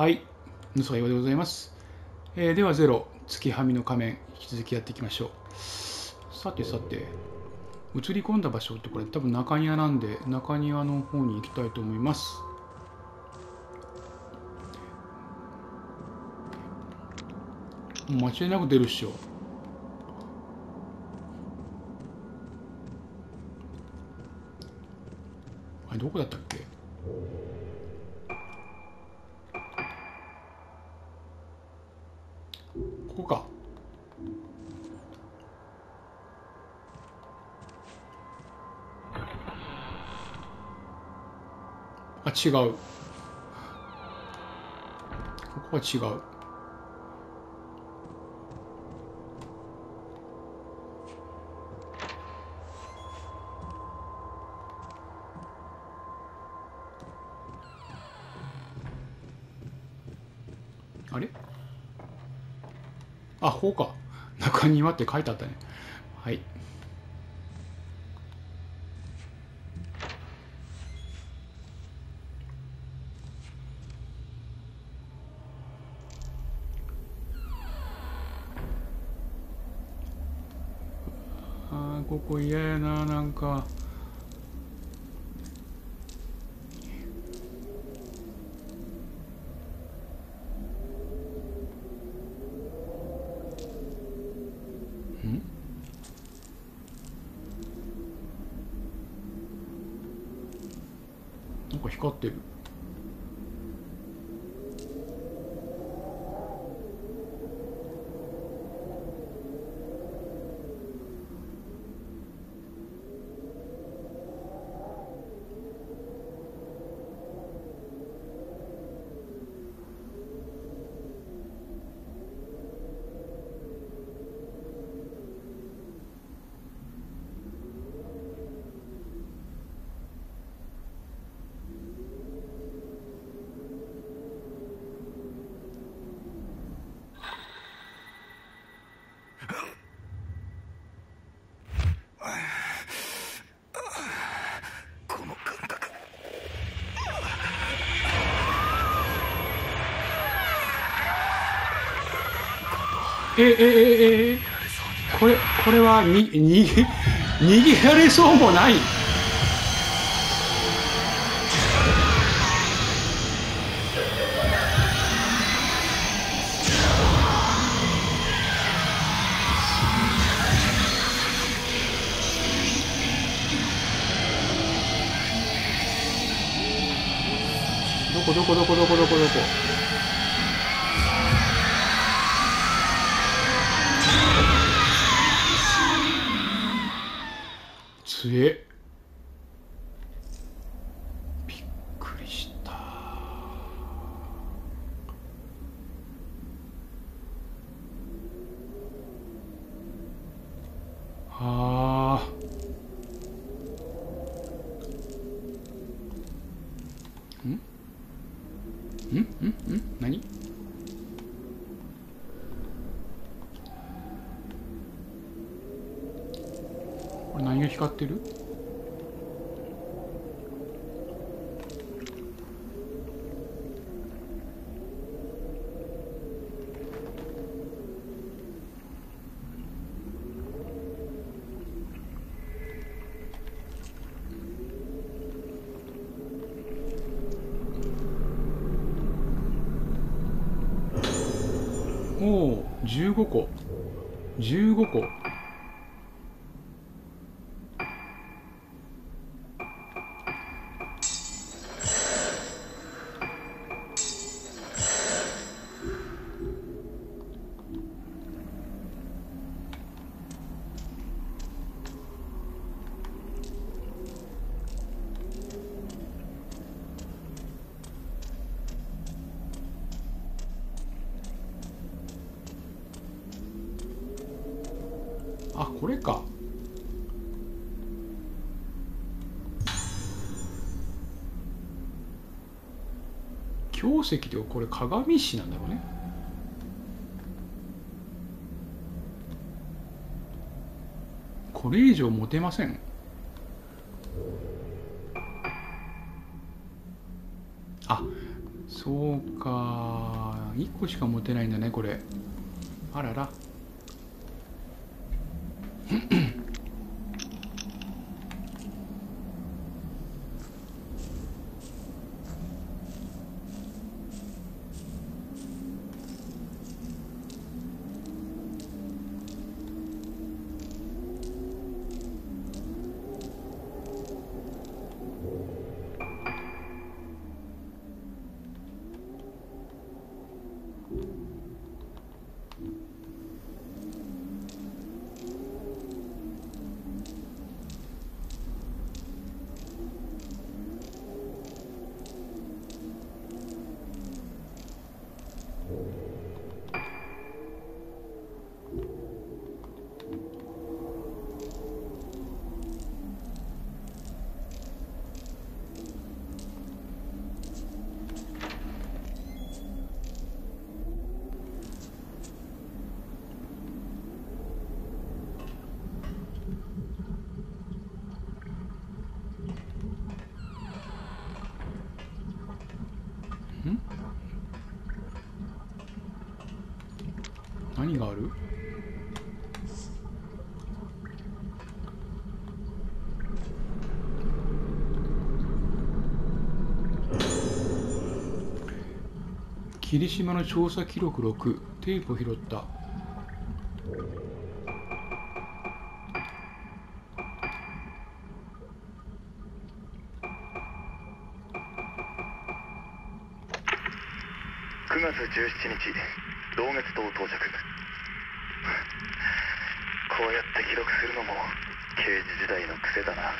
はい、ぬそがいわでございます。えーでは、ゼロ、月はみの仮面、引き続きやっていきましょう。さてさて、映り込んだ場所ってこれ多分中庭なんで、中庭の方に行きたいと思います。間違いなく出るっしょ。あれ、どこだったっけ？違う。ここは違う。あれ？あ、こうか。中庭って書いてあったね。はい。あーここ嫌やな、なんか。え、え、え、え、え、これ、これはに、逃げ、逃げられそうもない。15個。15個。石でこれ鏡石なんだろうね。これ以上持てません。あそうか。1個しか持てないんだねこれ。あらら。何がある？霧島の調査記録6テープを拾った。17日道月島到着。こうやって記録するのも刑事時代の癖だな。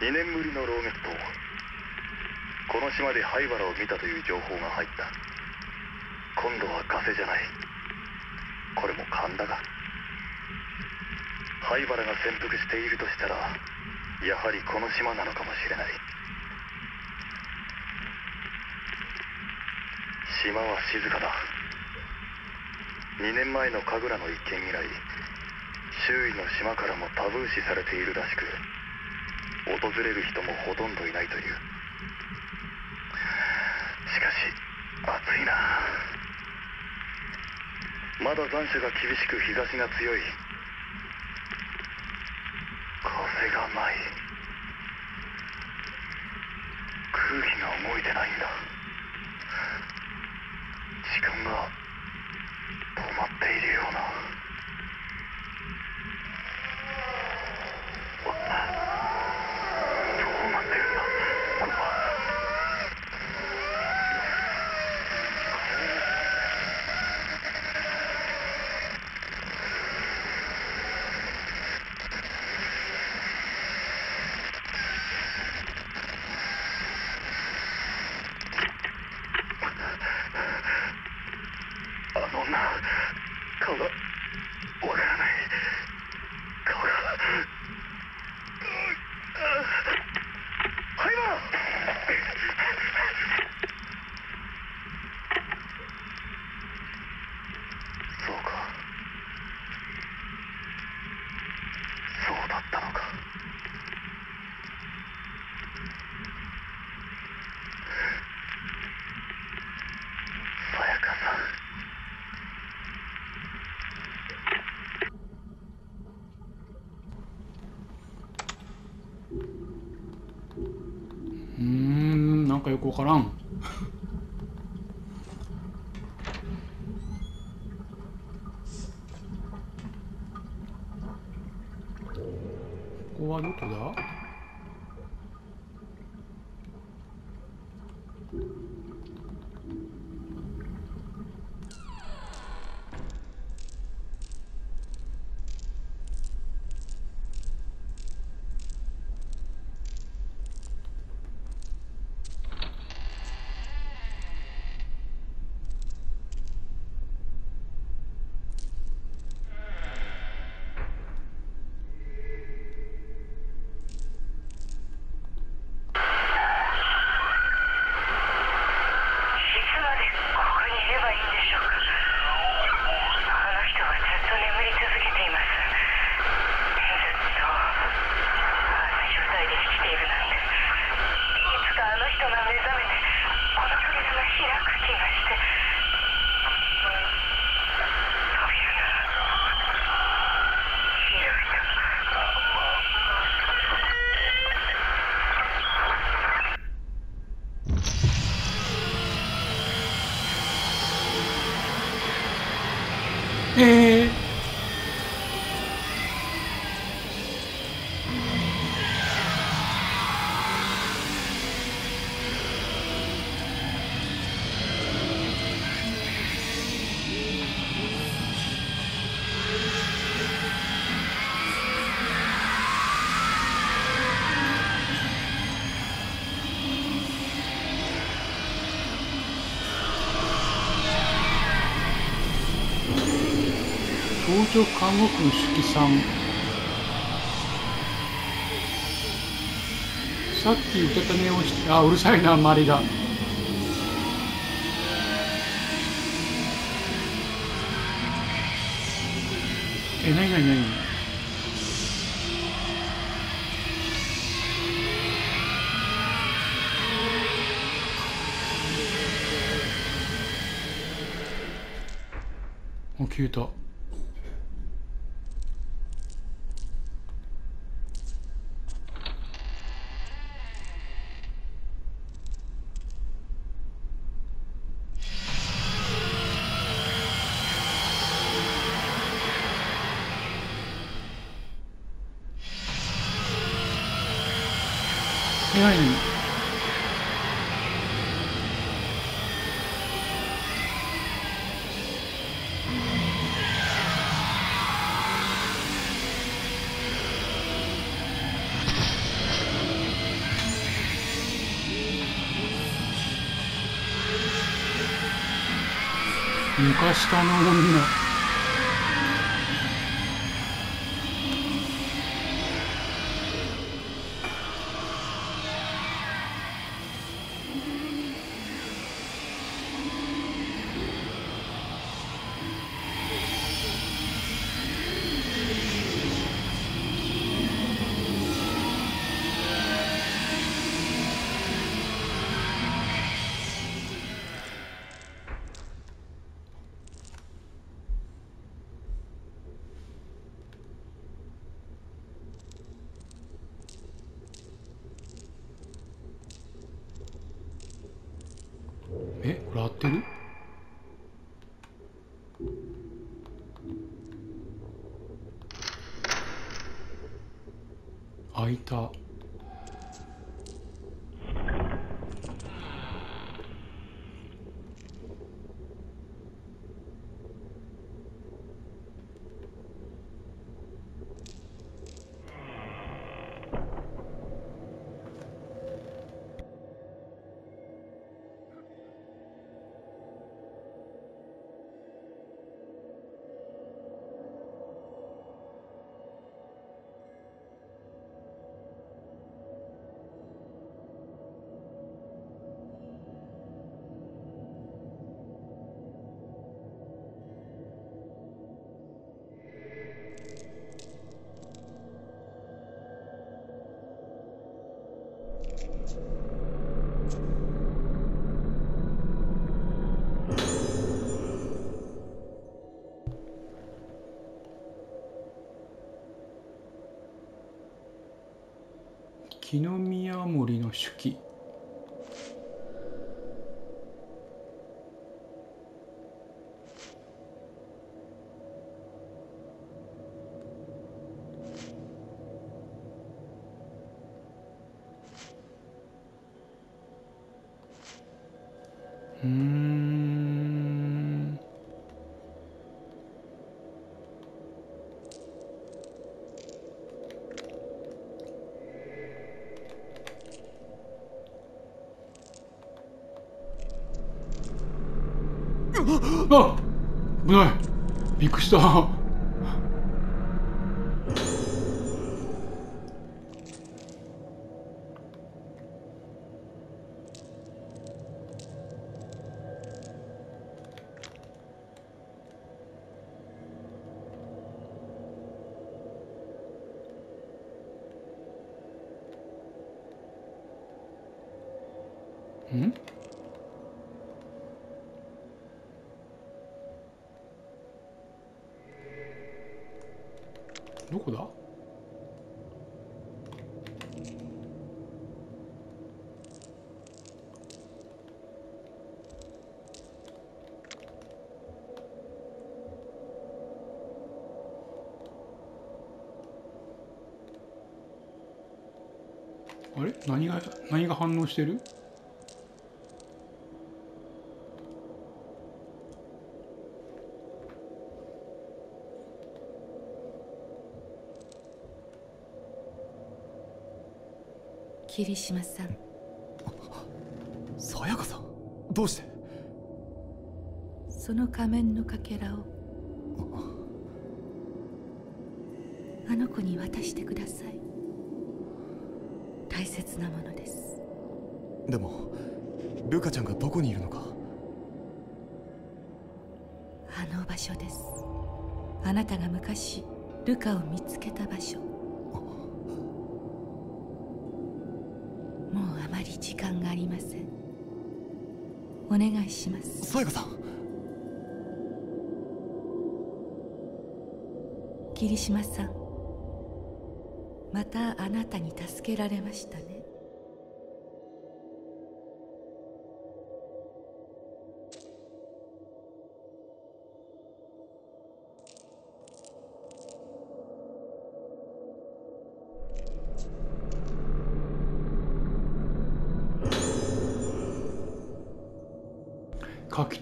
2年ぶりの老月島。この島で灰原を見たという情報が入った。今度はガセじゃない。これも勘だが。灰原が潜伏しているとしたらやはりこの島なのかもしれない。島は静かだ。2年前の神楽の一件以来周囲の島からもタブー視されているらしく訪れる人もほとんどいないという。しかし暑いな。まだ残暑が厳しく日差しが強い。風がない空気が動いてないんだ。時間が止まっているようなどうなってるんだこれはあの女顔がわからない顔がはいばそうかそうだったのかさやかさんうーんなんかよくわからん。東条看護区の手記さん。さっきうたた寝をしてあうるさいな周りがえなになになに？消えた。床下の女え木の宮森の手記うーんあ危ないびどこだ？あれ？何が何が反応してる？霧島さん。さやかさんどうして？その仮面のかけらをあの子に渡してください。大切なものです。でもルカちゃんがどこにいるのか？あの場所です。あなたが昔ルカを見つけた場所お願いします。さやかさん。霧島さんまたあなたに助けられましたね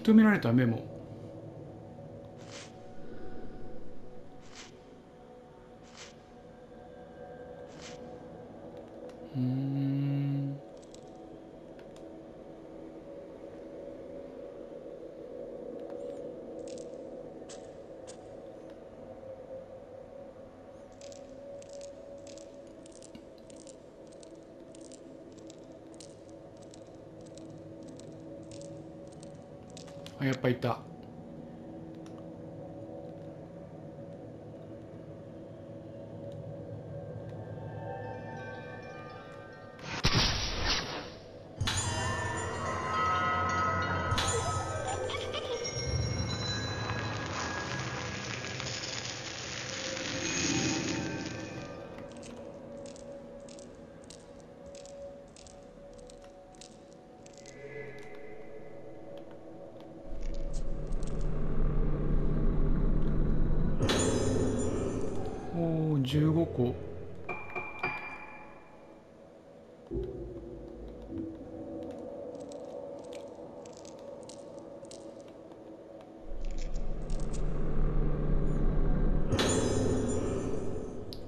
き止められたメモ。やっぱいた。15個。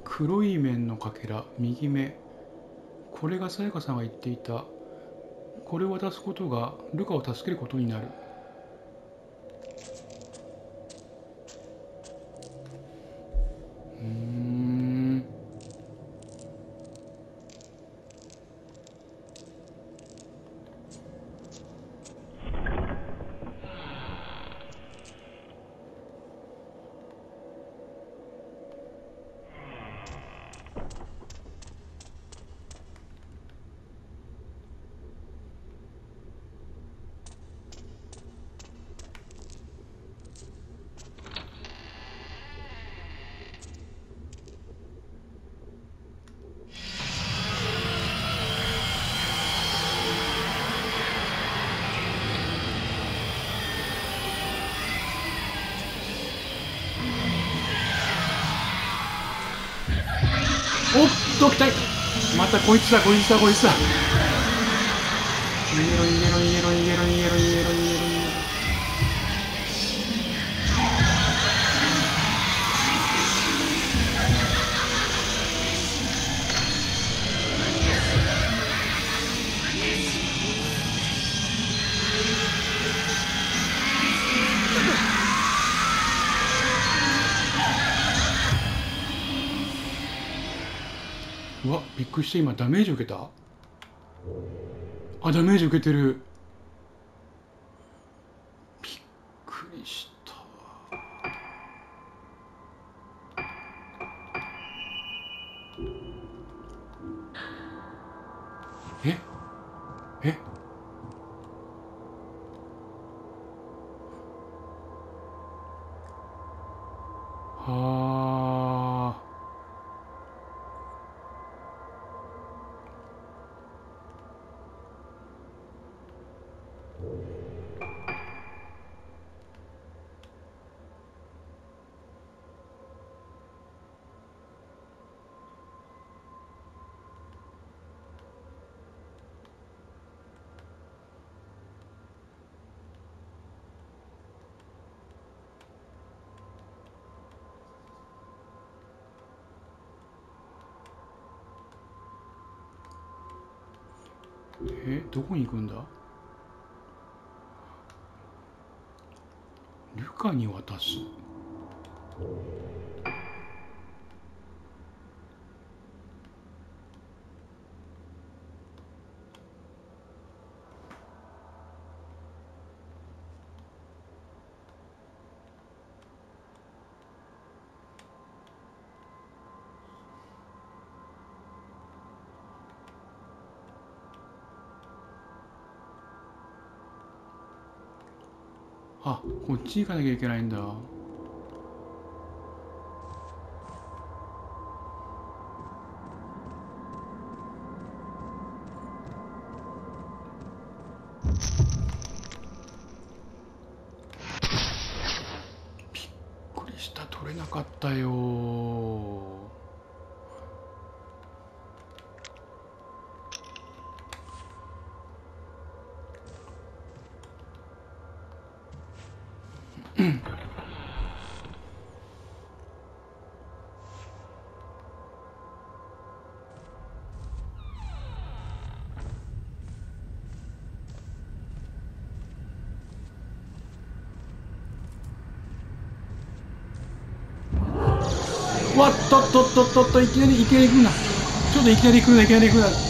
黒い面のかけら右目。これがさやかさんが言っていた。これを渡すことがルカを助けることになる。おきたいまたこいつだこいつだこいつだ。して今ダメージ受けた？あダメージ受けてる。びっくりした。え？え？はあ。えどこに行くんだ？ルカに渡す。あこっち行かなきゃいけないんだびっくりした取れなかったよわっとっとっとっとっといきなりいきなり行くな。ちょっといきなり行くないきなり行くな。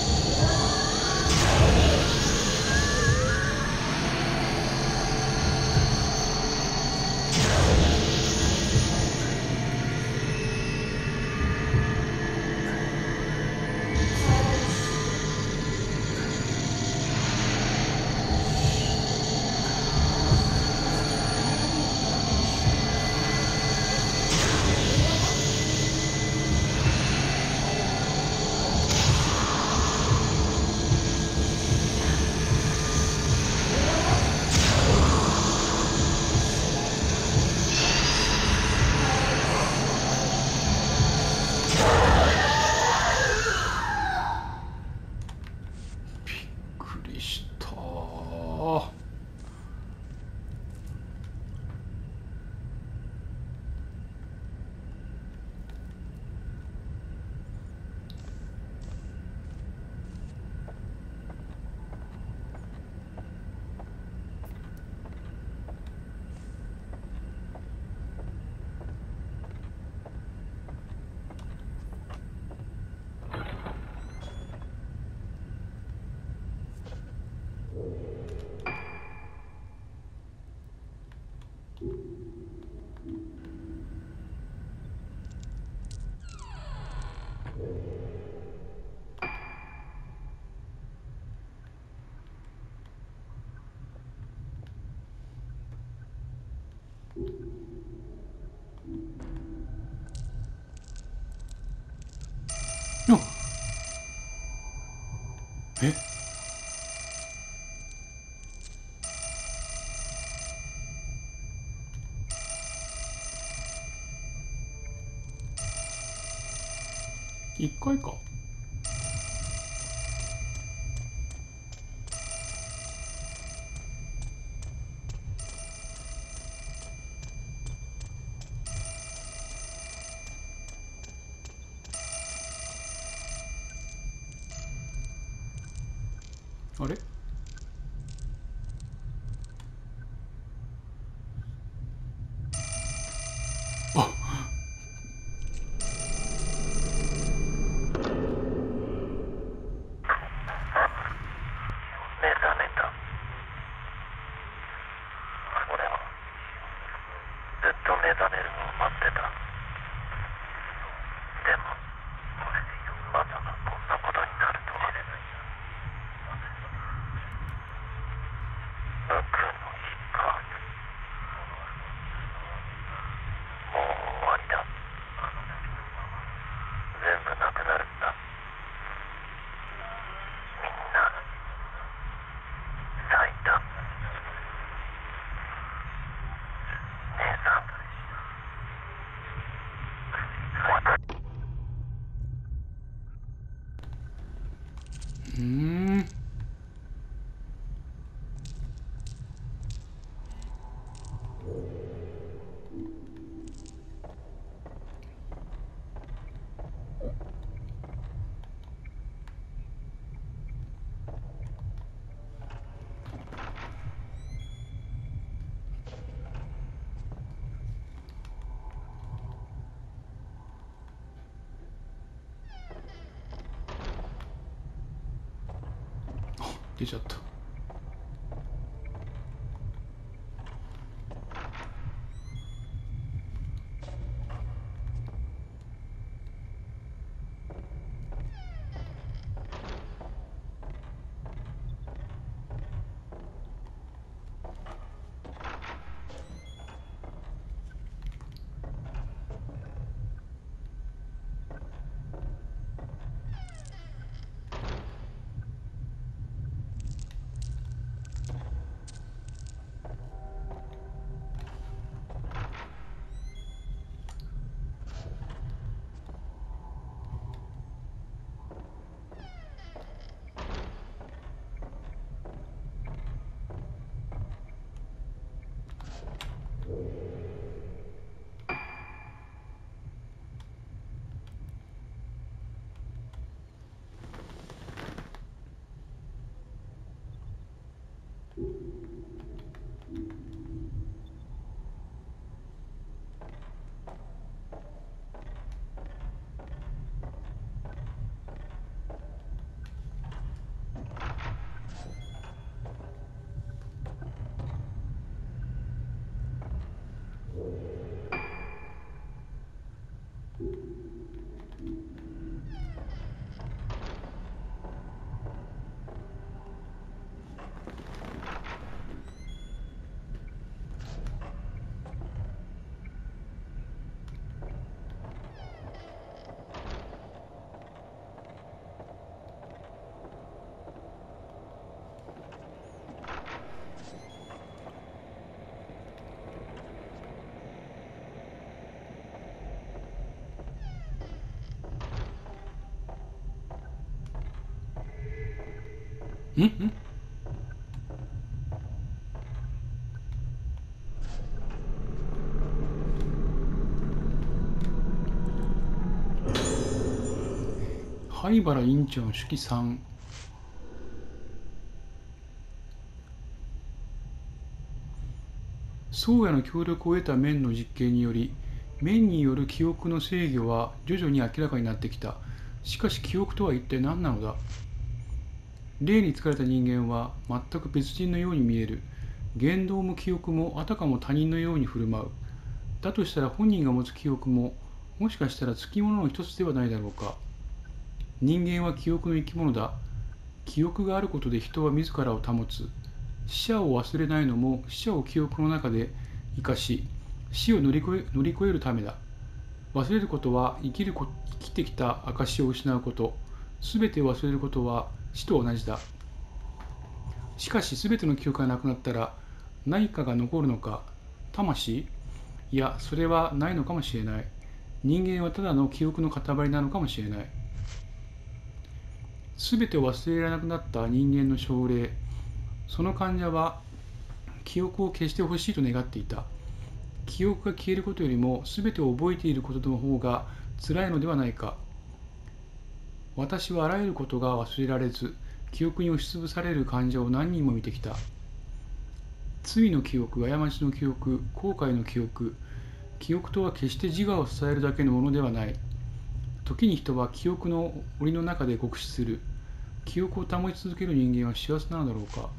え？一回か。出ちゃった。んん灰原院長の手記3宗谷の協力を得た面の実験により面による記憶の制御は徐々に明らかになってきた。しかし記憶とは一体何なのだ？霊に疲れた人間は全く別人のように見える。言動も記憶もあたかも他人のように振る舞う。だとしたら本人が持つ記憶ももしかしたらつきものの一つではないだろうか。人間は記憶の生き物だ。記憶があることで人は自らを保つ。死者を忘れないのも死者を記憶の中で生かし死を乗り越え乗り越えるためだ。忘れることは生きる生きてきた証を失うこと。すべて忘れることは死と同じだ。しかし全ての記憶がなくなったら何かが残るのか魂？いやそれはないのかもしれない。人間はただの記憶の塊なのかもしれない。全てを忘れられなくなった人間の症例。その患者は記憶を消してほしいと願っていた。記憶が消えることよりも全てを覚えていることの方が辛いのではないか。私はあらゆることが忘れられず記憶に押しつぶされる患者を何人も見てきた。罪の記憶過ちの記憶後悔の記憶記憶とは決して自我を支えるだけのものではない。時に人は記憶の檻の中で酷使する。記憶を保ち続ける人間は幸せなのだろうか。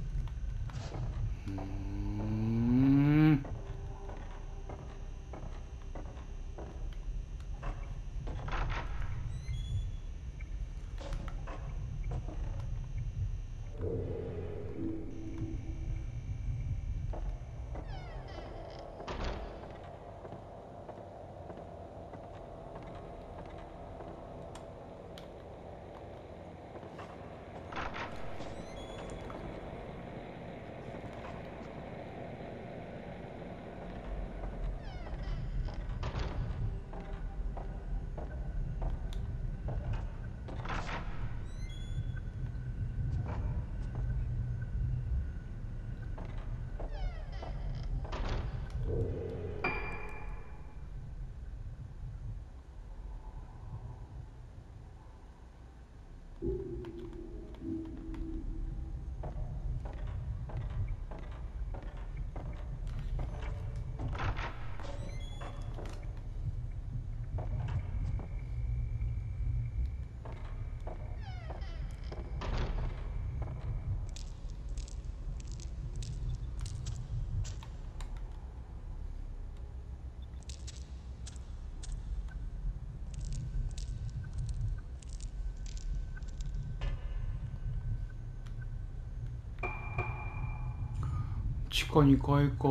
地下2階か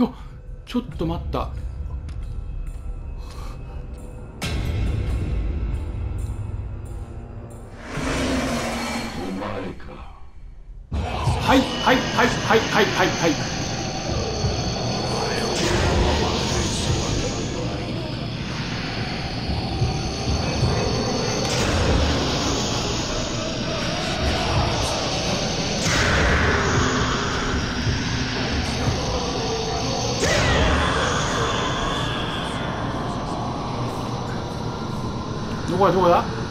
あちょっと待った。はいはいはいはいはいはいはいどこだどこだ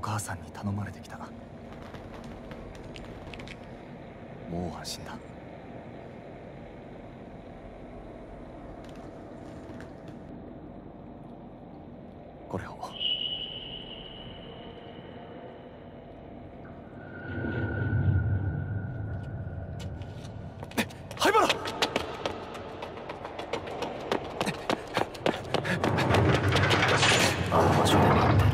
お母さんに頼まれてきた。もう安心だこれを灰原あの場所で待って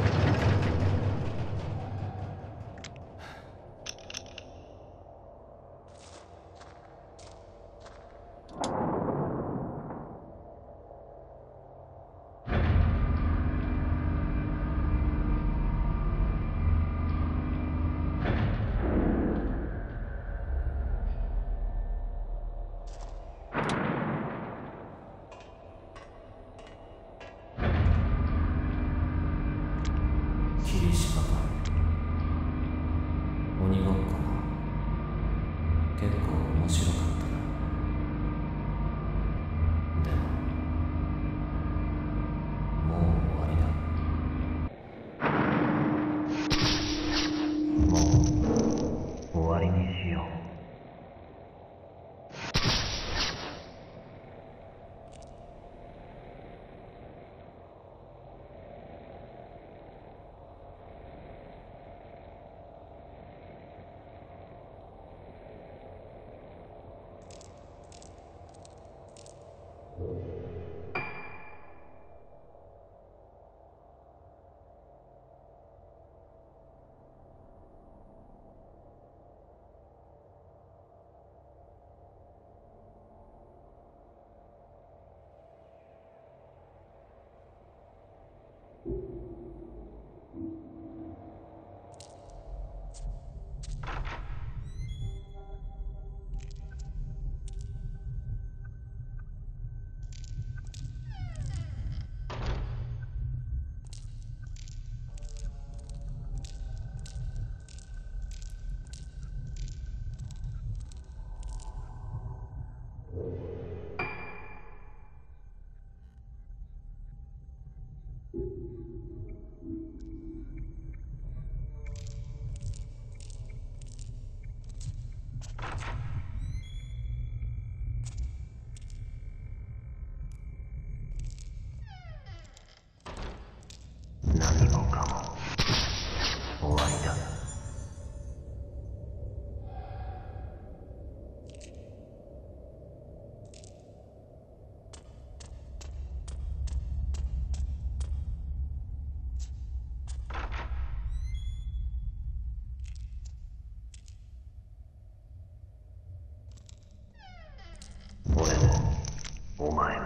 霧島か鬼ごっこも結構面白かったなでももう終わり mine.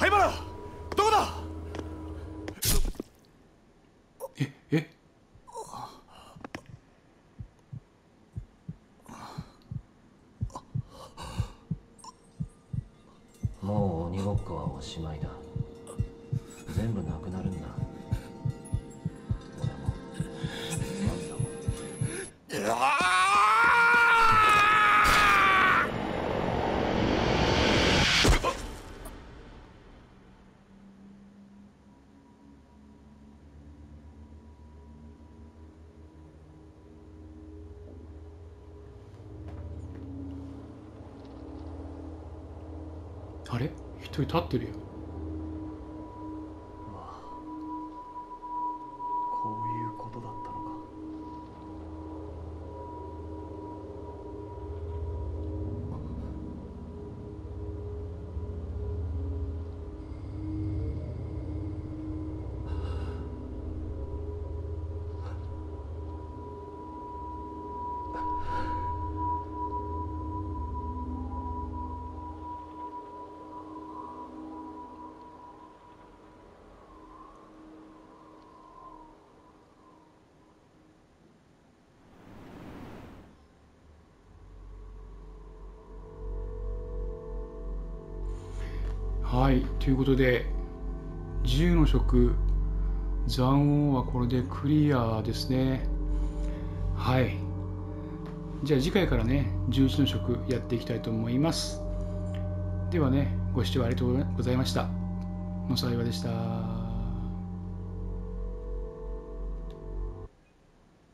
灰原どこだ？ええ？もう鬼ごっこはおしまいだあれ一人立ってるよということで10の食残音はこれでクリアですね。はい。じゃあ次回からね11の食やっていきたいと思います。ではねご視聴ありがとうございました。のさいでした。